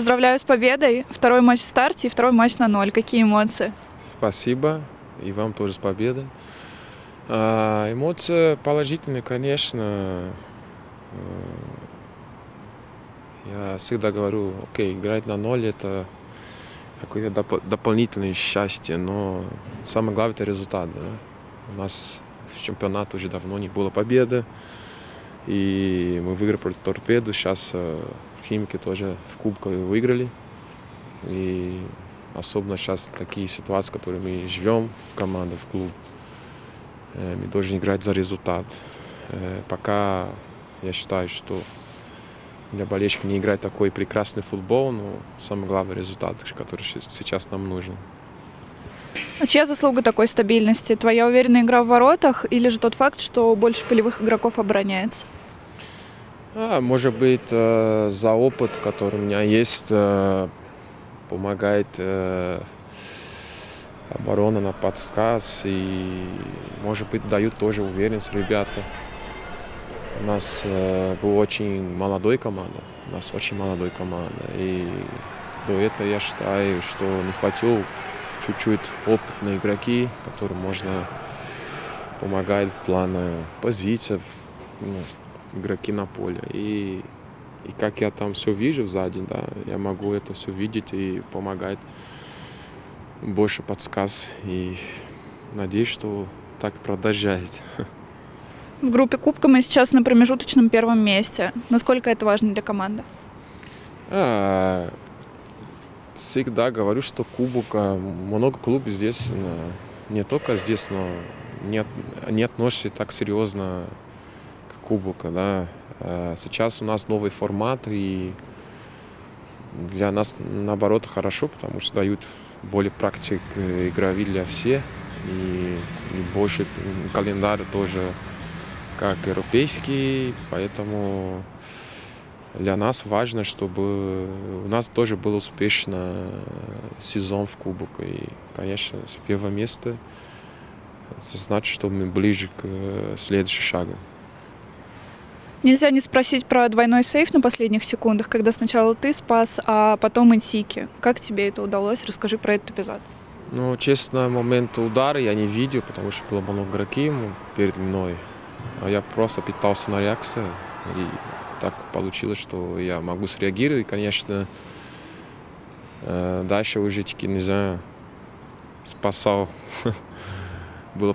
Поздравляю с победой. Второй матч в старте и второй матч на ноль. Какие эмоции? Спасибо. И вам тоже с победой. А, эмоции положительные, конечно. Э, я всегда говорю, окей, играть на ноль это какое-то доп- дополнительное счастье, но самое главное это результат. Да? У нас в чемпионате уже давно не было победы, и мы выиграли против торпеду, сейчас э, химики тоже в кубке выиграли. И особенно сейчас такие ситуации, в которые мы живем в команде, в клуб, э, мы должны играть за результат. Э, пока я считаю, что для болельщика не играть такой прекрасный футбол, но самый главный результат, который сейчас нам нужен. А чья заслуга такой стабильности? Твоя уверенная игра в воротах или же тот факт, что больше полевых игроков обороняется? А, может быть, э, за опыт, который у меня есть, э, помогает э, оборона на подсказ и, может быть, дают тоже уверенность ребята. У нас э, была очень молодой команда, у нас очень молодой команда. И до этого я считаю, что не хватило чуть-чуть опытные игроки, которым можно помогать в плане позиций, ну, игроки на поле. И, и как я там все вижу сзади, да, я могу это все видеть и помогать больше подсказ. И надеюсь, что так продолжает. В группе Кубка мы сейчас на промежуточном первом месте. Насколько это важно для команды? А, всегда говорю, что Кубок, много клубов здесь, не только здесь, но не, не относятся так серьезно к Кубоку. Да. А сейчас у нас новый формат, и для нас, наоборот, хорошо, потому что дают более практик игровые для всех, и, и больше календарь тоже как европейский, поэтому для нас важно, чтобы у нас тоже был успешный сезон в Кубок. И, конечно, с первого места это значит, что мы ближе к следующему шагу. Нельзя не спросить про двойной сейф на последних секундах, когда сначала ты спас, а потом Антики. Как тебе это удалось? Расскажи про этот эпизод. Ну, честно, момент удара я не видел, потому что было много игроков перед мной. А я просто питался на реакцию. И так получилось, что я могу среагировать. И, конечно, э, дальше уже таки, не знаю, спасал. было,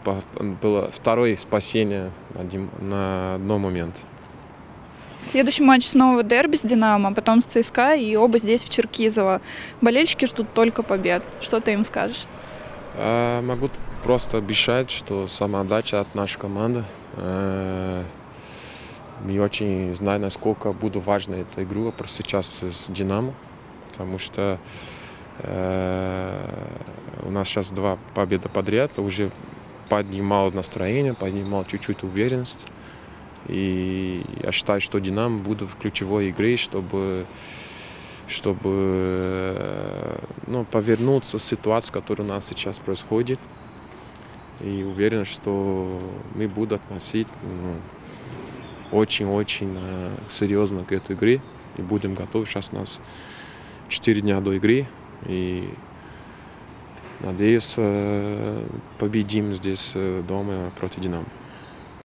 было второе спасение на, на одном момент. Следующий матч снова дерби с «Динамо», потом с ЦСКА, и оба здесь, в Черкизово. Болельщики ждут только побед. Что ты им скажешь? А, могу просто обещать, что самоотдача от нашей команды – Э, не очень знаю, насколько буду важна эта игра просто сейчас с Динамо, потому что э, у нас сейчас два победа подряд, уже поднимал настроение, поднимал чуть-чуть уверенность. И я считаю, что Динамо будет в ключевой игре, чтобы, чтобы э, ну, повернуться в ситуацию, которая у нас сейчас происходит. И уверен, что мы будем относить ну, очень-очень э, серьезно к этой игре. И будем готовы. Сейчас у нас 4 дня до игры. И надеюсь, э, победим здесь дома против Динамо.